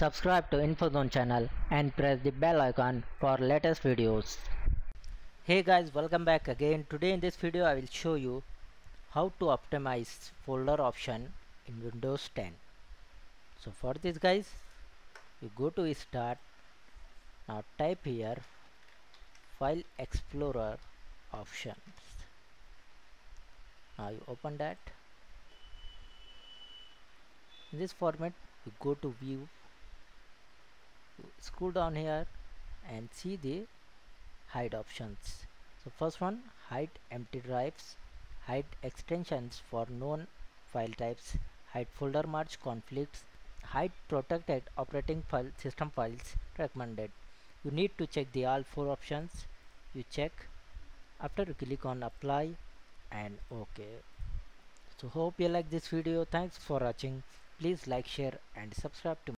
subscribe to InfoZone channel and press the bell icon for latest videos. Hey guys, welcome back again. Today in this video I will show you how to optimize folder option in Windows 10. So for this guys, you go to start. Now type here File Explorer options. Now you open that. In this format, you go to view scroll down here and see the hide options. So first one hide empty drives hide extensions for known file types hide folder merge conflicts hide protected operating file system files recommended. You need to check the all four options. You check. After you click on apply and ok. So hope you like this video. Thanks for watching. Please like share and subscribe to